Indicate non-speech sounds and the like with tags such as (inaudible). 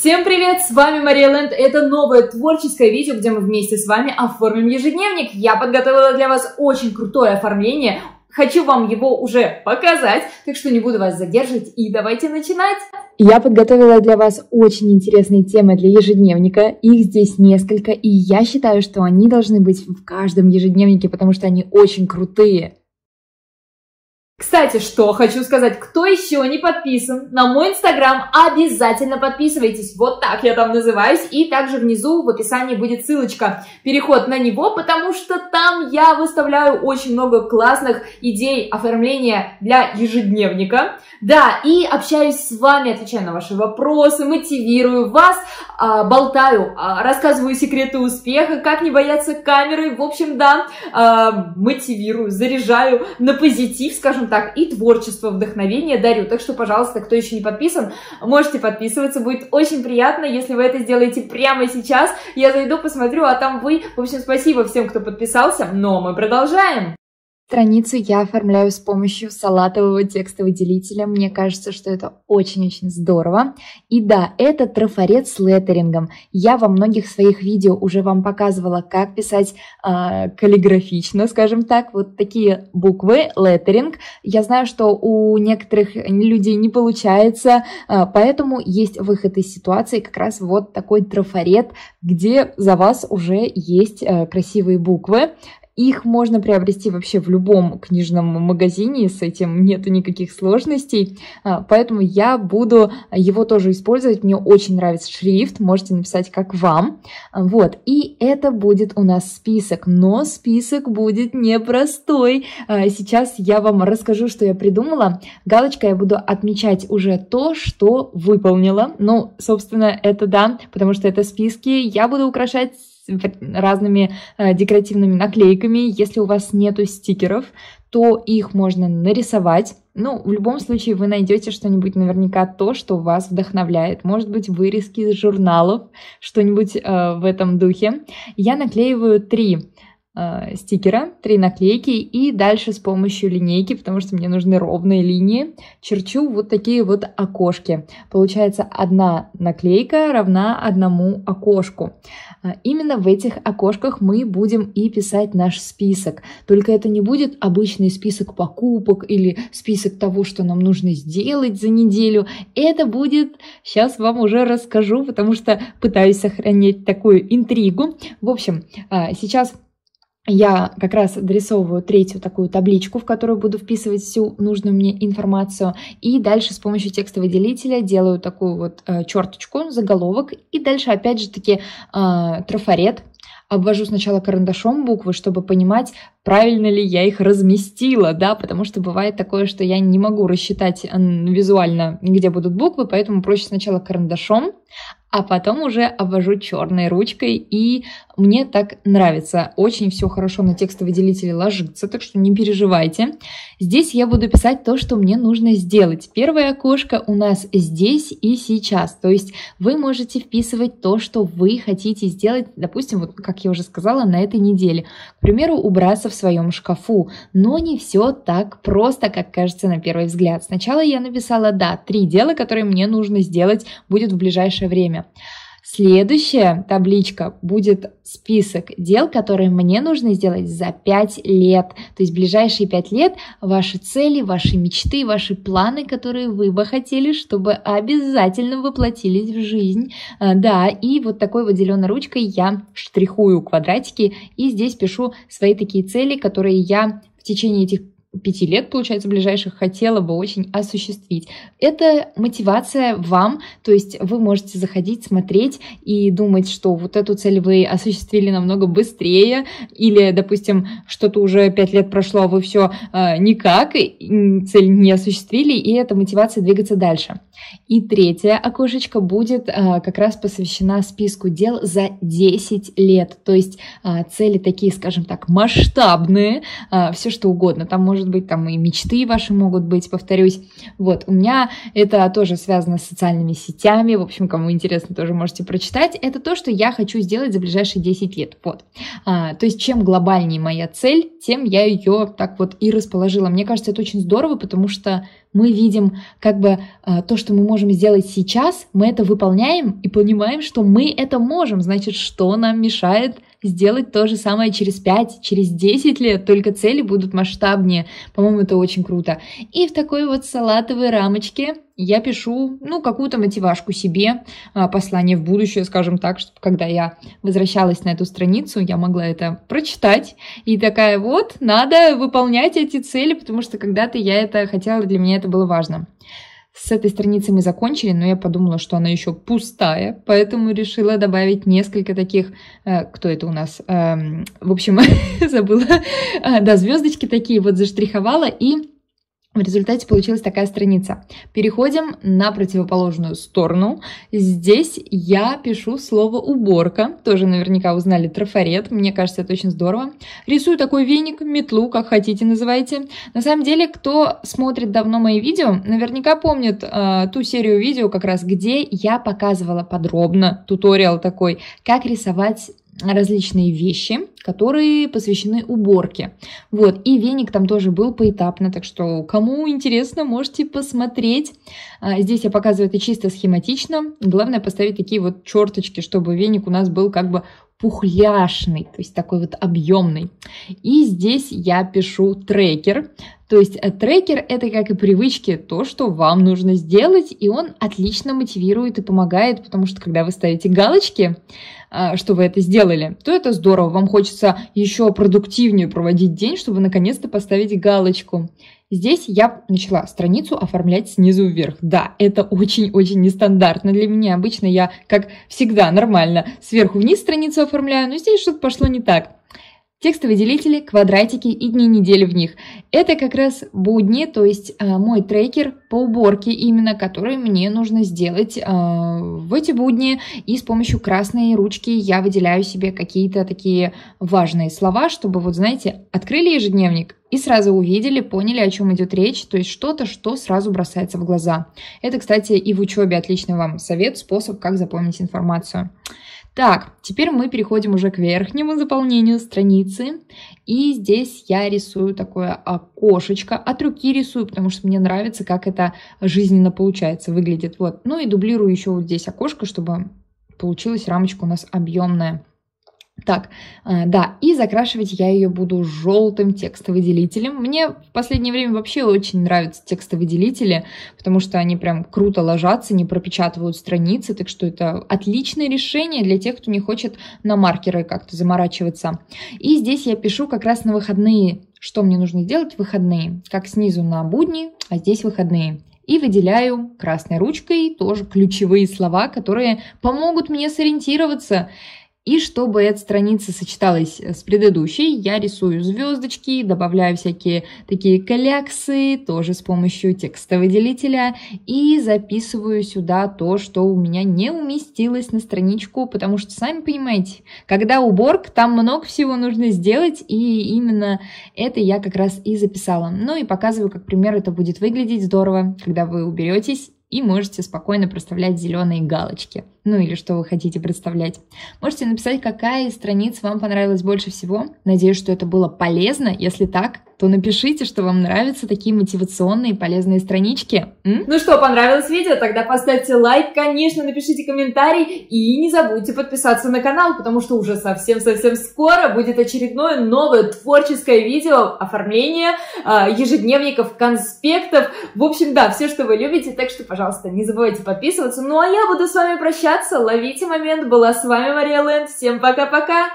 Всем привет, с вами Мария Лэнд. Это новое творческое видео, где мы вместе с вами оформим ежедневник. Я подготовила для вас очень крутое оформление. Хочу вам его уже показать, так что не буду вас задерживать и давайте начинать. Я подготовила для вас очень интересные темы для ежедневника. Их здесь несколько, и я считаю, что они должны быть в каждом ежедневнике, потому что они очень крутые. Кстати, что хочу сказать, кто еще не подписан на мой инстаграм, обязательно подписывайтесь, вот так я там называюсь, и также внизу в описании будет ссылочка, переход на него, потому что там я выставляю очень много классных идей оформления для ежедневника, да, и общаюсь с вами, отвечаю на ваши вопросы, мотивирую вас, а, болтаю, а, рассказываю секреты успеха, как не бояться камеры, в общем, да, а, мотивирую, заряжаю на позитив, скажем так, и творчество, вдохновение дарю. Так что, пожалуйста, кто еще не подписан, можете подписываться. Будет очень приятно, если вы это сделаете прямо сейчас. Я зайду, посмотрю, а там вы. В общем, спасибо всем, кто подписался. Но мы продолжаем. Страницу я оформляю с помощью салатового текстового делителя. Мне кажется, что это очень-очень здорово. И да, это трафарет с леттерингом. Я во многих своих видео уже вам показывала, как писать э, каллиграфично, скажем так, вот такие буквы, леттеринг. Я знаю, что у некоторых людей не получается, э, поэтому есть выход из ситуации, как раз вот такой трафарет, где за вас уже есть э, красивые буквы. Их можно приобрести вообще в любом книжном магазине, с этим нету никаких сложностей, а, поэтому я буду его тоже использовать. Мне очень нравится шрифт, можете написать как вам. Вот, и это будет у нас список, но список будет непростой. А, сейчас я вам расскажу, что я придумала. Галочкой я буду отмечать уже то, что выполнила. Ну, собственно, это да, потому что это списки. Я буду украшать разными э, декоративными наклейками. Если у вас нету стикеров, то их можно нарисовать. Ну, в любом случае вы найдете что-нибудь наверняка то, что вас вдохновляет. Может быть, вырезки из журналов, что-нибудь э, в этом духе. Я наклеиваю три э, стикера, три наклейки и дальше с помощью линейки, потому что мне нужны ровные линии, черчу вот такие вот окошки. Получается одна наклейка равна одному окошку. Э, именно в этих окошках мы будем и писать наш список. Только это не будет обычный список покупок или список того, что нам нужно сделать за неделю. Это будет, сейчас вам уже расскажу, потому что пытаюсь сохранить такую интригу. В общем, э, сейчас я как раз дорисовываю третью такую табличку, в которую буду вписывать всю нужную мне информацию. И дальше с помощью текстового делителя делаю такую вот э, черточку, заголовок. И дальше опять же таки э, трафарет. Обвожу сначала карандашом буквы, чтобы понимать, правильно ли я их разместила, да, потому что бывает такое, что я не могу рассчитать визуально, где будут буквы, поэтому проще сначала карандашом, а потом уже обвожу черной ручкой, и мне так нравится. Очень все хорошо на текстовый делитель ложится, так что не переживайте. Здесь я буду писать то, что мне нужно сделать. Первое окошко у нас здесь и сейчас, то есть вы можете вписывать то, что вы хотите сделать, допустим, вот как я уже сказала, на этой неделе. К примеру, убраться в своем шкафу, но не все так просто, как кажется на первый взгляд. Сначала я написала, да, три дела, которые мне нужно сделать будет в ближайшее время время. Следующая табличка будет список дел, которые мне нужно сделать за 5 лет. То есть ближайшие 5 лет ваши цели, ваши мечты, ваши планы, которые вы бы хотели, чтобы обязательно воплотились в жизнь. А, да, и вот такой вот зеленой ручкой я штрихую квадратики и здесь пишу свои такие цели, которые я в течение этих пяти лет, получается, ближайших, хотела бы очень осуществить. Это мотивация вам, то есть вы можете заходить, смотреть и думать, что вот эту цель вы осуществили намного быстрее, или, допустим, что-то уже пять лет прошло, а вы все э, никак, цель не осуществили, и это мотивация двигаться дальше. И третье окошечко будет э, как раз посвящена списку дел за 10 лет, то есть э, цели такие, скажем так, масштабные, э, все что угодно, там может может быть, там и мечты ваши могут быть, повторюсь. Вот, у меня это тоже связано с социальными сетями, в общем, кому интересно, тоже можете прочитать. Это то, что я хочу сделать за ближайшие 10 лет, вот. А, то есть, чем глобальнее моя цель, тем я ее так вот и расположила. Мне кажется, это очень здорово, потому что мы видим как бы а, то, что мы можем сделать сейчас, мы это выполняем и понимаем, что мы это можем. Значит, что нам мешает сделать то же самое через 5, через 10 лет, только цели будут масштабнее. По-моему, это очень круто. И в такой вот салатовой рамочке я пишу, ну, какую-то мотивашку себе, а, послание в будущее, скажем так, чтобы когда я возвращалась на эту страницу, я могла это прочитать. И такая вот, надо выполнять эти цели, потому что когда-то я это хотела, для меня это было важно. С этой страницей мы закончили, но я подумала, что она еще пустая, поэтому решила добавить несколько таких... Э, кто это у нас? Э, в общем, (laughs) забыла. А, да, звездочки такие вот заштриховала и в результате получилась такая страница. Переходим на противоположную сторону. Здесь я пишу слово уборка. Тоже наверняка узнали трафарет. Мне кажется, это очень здорово. Рисую такой веник, метлу, как хотите называйте. На самом деле, кто смотрит давно мои видео, наверняка помнит э, ту серию видео как раз, где я показывала подробно, туториал такой, как рисовать различные вещи, которые посвящены уборке. Вот, и веник там тоже был поэтапно, так что кому интересно, можете посмотреть. А, здесь я показываю это чисто схематично. Главное поставить такие вот черточки, чтобы веник у нас был как бы пухляшный, то есть такой вот объемный. И здесь я пишу трекер. То есть э, трекер это как и привычки, то, что вам нужно сделать, и он отлично мотивирует и помогает, потому что когда вы ставите галочки, э, что вы это сделали, то это здорово. Вам хочется еще продуктивнее проводить день, чтобы наконец-то поставить галочку. Здесь я начала страницу оформлять снизу вверх. Да, это очень-очень нестандартно для меня. Обычно я, как всегда, нормально сверху вниз страницу оформляю, но здесь что-то пошло не так. Текстовые делители, квадратики и дни недели в них. Это как раз будни, то есть э, мой трекер по уборке именно, который мне нужно сделать э, в эти будни. И с помощью красной ручки я выделяю себе какие-то такие важные слова, чтобы, вот знаете, открыли ежедневник и сразу увидели, поняли, о чем идет речь, то есть что-то, что сразу бросается в глаза. Это, кстати, и в учебе отличный вам совет, способ, как запомнить информацию. Так, теперь мы переходим уже к верхнему заполнению страницы. И здесь я рисую такое окошечко. От руки рисую, потому что мне нравится, как это жизненно получается, выглядит. Вот. Ну и дублирую еще вот здесь окошко, чтобы получилась рамочка у нас объемная. Так, э, да, и закрашивать я ее буду желтым текстовыделителем. Мне в последнее время вообще очень нравятся текстовыделители, потому что они прям круто ложатся, не пропечатывают страницы, так что это отличное решение для тех, кто не хочет на маркеры как-то заморачиваться. И здесь я пишу как раз на выходные, что мне нужно сделать в выходные. Как снизу на будни, а здесь выходные и выделяю красной ручкой тоже ключевые слова, которые помогут мне сориентироваться и чтобы эта страница сочеталась с предыдущей, я рисую звездочки, добавляю всякие такие коллекции, тоже с помощью текстовыделителя, и записываю сюда то, что у меня не уместилось на страничку, потому что, сами понимаете, когда уборка, там много всего нужно сделать, и именно это я как раз и записала. Ну и показываю, как пример это будет выглядеть здорово, когда вы уберетесь и можете спокойно проставлять зеленые галочки ну или что вы хотите представлять. Можете написать, какая из страниц вам понравилась больше всего. Надеюсь, что это было полезно. Если так, то напишите, что вам нравятся такие мотивационные полезные странички. М? Ну что, понравилось видео? Тогда поставьте лайк, конечно, напишите комментарий и не забудьте подписаться на канал, потому что уже совсем-совсем скоро будет очередное новое творческое видео оформление э, ежедневников, конспектов. В общем, да, все, что вы любите, так что, пожалуйста, не забывайте подписываться. Ну а я буду с вами прощаться прощаться. Ловите момент. Была с вами Мария Лэнд. Всем пока-пока.